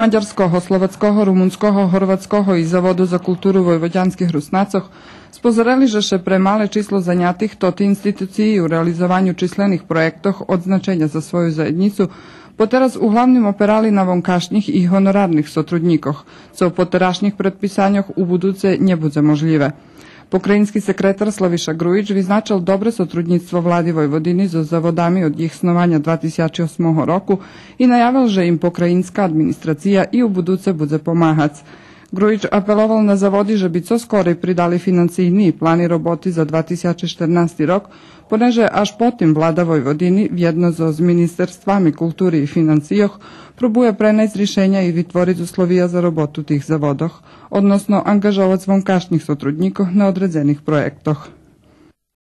Мадярського, словацького, румунського, горватського і заводу за культуру войводянських руснацох спозорели жеше premale číslo занятих тоти інституції у реалізуванню численних проєктах от значення за свою заєдніцу, Poteraz uglavnom operali na vonkašnjih i honorarnih sotrudnikoh, co po terašnjih predpisanjoh u buduce nje bude možljive. Pokrajinski sekretar Slaviša Grujić vyznačal dobre sotrudnictvo vladi Vojvodini so zavodami od ich snovanja 2008 roku i najavil, že im pokrajinska administracija i u buduce bude pomahac. Grujić apeloval na zavodi, že by co skorej pridali financijni plani roboti za 2014 rok, poneže až potim vlada Vojvodini vjedno zo z ministerstvami kulturi i financijoh probuje prenajť rješenja i vytvoriť uslovija za robotu tih zavodoh, odnosno angažovať zvonkašnjih sotrudníkov na odredzenih projektoch.